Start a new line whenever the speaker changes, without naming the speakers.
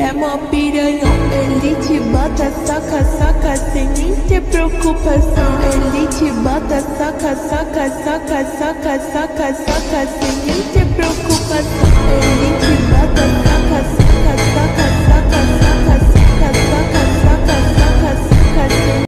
é mó piranhão. Ele te bota, saca, saca, sem nem ter preocupação. Ele te bota, saca, saca, saca, saca, saca, saca, sem nem ter preocupação.